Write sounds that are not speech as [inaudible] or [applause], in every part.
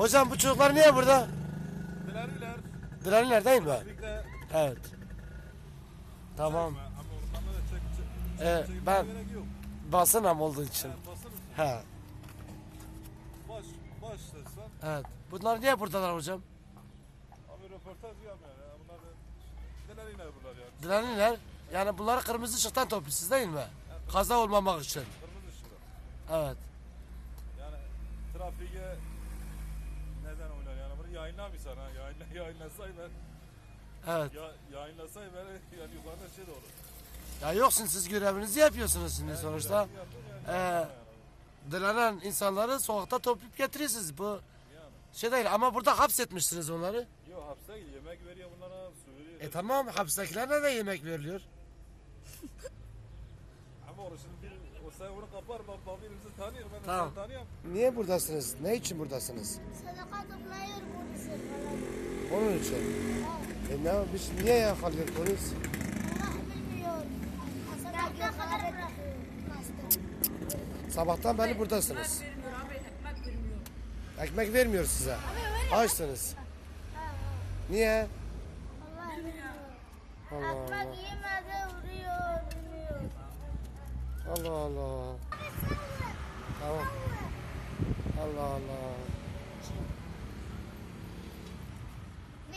Hocam bu çocuklar niye burada? Dileriler. Dilanlar değil mi? Evet. Tamam. Ee, ben gerek yok. basın am olduğu için. He. baş, baş Evet. Bunlar niye buradalar hocam? abi röportaj yapmıyor ya. Bunlar dileriler bunlar yani. Dilanlar yani bunları kırmızı ışıktan topluyorsunuz değil mi? Kaza olmamak için. Evet. Yani yayınlamışsan ha yayınla, yayınlasay ben Evet. ya, yayınlasay ben yani yukarıda şey de olur. Ya yoksun siz görevinizi yapıyorsunuz şimdi sonuçta. Yaptım yani. Ee, yani. Dilanan insanları sokakta toplayıp getiriyorsunuz. Bu Yani. şey değil ama burada hapsetmişsiniz onları. Yok hapse gidiyor yemek veriyor bunlara su veriyor. E tamam hapstekilere de yemek veriliyor. [laughs] Ama orası bir o sen onu kapar ben babamızı tanıyor ben Tamam. seni tanıyorum. Niye buradasınız? Ne için buradasınız? Sadaka falan. Onun için. E ne biz niye yakalıyor polis? Sabahtan beri buradasınız. ekmek vermiyor. Size. Açsınız. Niye? Allah. Allah Allah. Ekmek yemedi vuruyor. Bilmiyor. Allah Allah. Tamam. Allah Allah.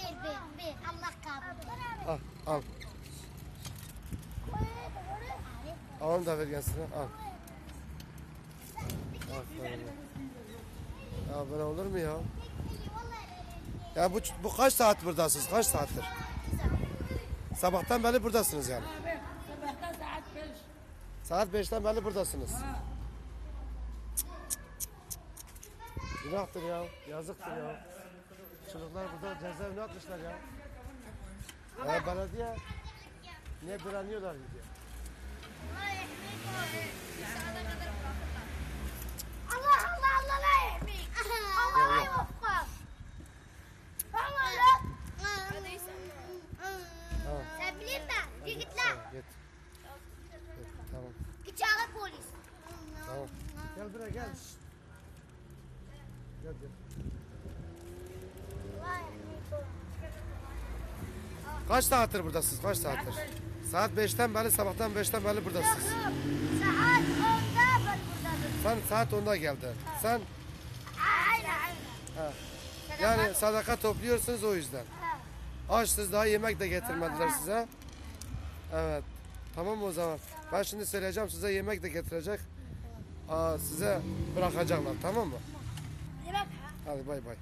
Bir bir bir. Allah kabul. Al al. Al da ver gelsin. Al. Aferin. Ya böyle olur mu ya? Ya bu, bu kaç saat buradasınız? Kaç saattir? Sabahtan beri buradasınız yani. Sabahtan saat 5. Saat 5'ten beri buradasınız. Günahtır ya. Yazıktır ya. Çocuklar burada cezaevine atmışlar ya. Ya belediye ne direniyorlar diye. Allah Allah Allah la ekmek. Allah la yufka. Allah la. Tamam. Sen bilir mi? Git lan. Git. Tamam. Git çağır polis. Tamam. Gel buraya gel. Gel gel. Vay ekmek. Kaç saattir buradasınız? Kaç saattir? Saat 5'ten beri, sabahtan 5'ten beri buradasınız. Yok, Saat 10'da ben buradayım. Sen saat 10'da geldi. Sen Aynen aynen. ha. yani sadaka topluyorsunuz o yüzden. Açsınız daha yemek de getirmediler size. Evet. Tamam o zaman. Ben şimdi söyleyeceğim size yemek de getirecek. Aa, size bırakacaklar tamam mı? Yemek. Hadi bay bay.